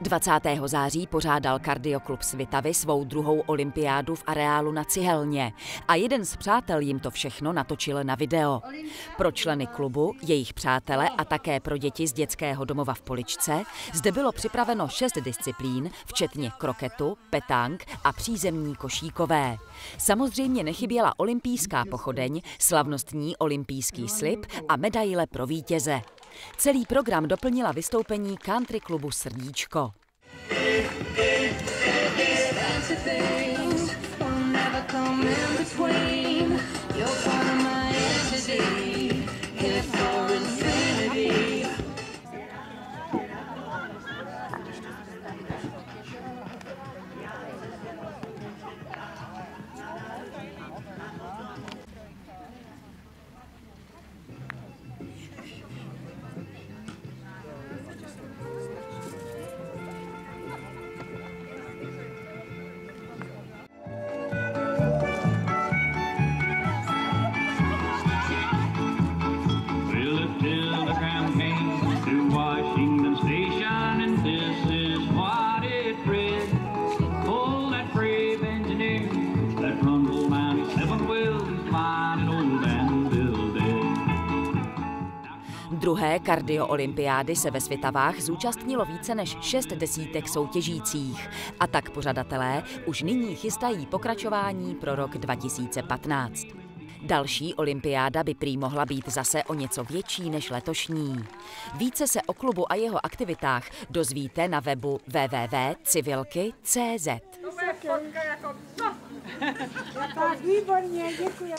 20. září pořádal kardioklub Svitavy svou druhou olympiádu v areálu na Cihelně a jeden z přátel jim to všechno natočil na video. Pro členy klubu, jejich přátele a také pro děti z dětského domova v Poličce zde bylo připraveno šest disciplín, včetně kroketu, petang a přízemní košíkové. Samozřejmě nechyběla olympijská pochodeň, slavnostní olympijský slib a medaile pro vítěze. Celý program doplnila vystoupení country klubu Srdíčko. Druhé kardio-olympiády se ve Svitavách zúčastnilo více než šest desítek soutěžících a tak pořadatelé už nyní chystají pokračování pro rok 2015. Další olympiáda by prý mohla být zase o něco větší než letošní. Více se o klubu a jeho aktivitách dozvíte na webu www.civilky.cz. Tak výborně, děkuji.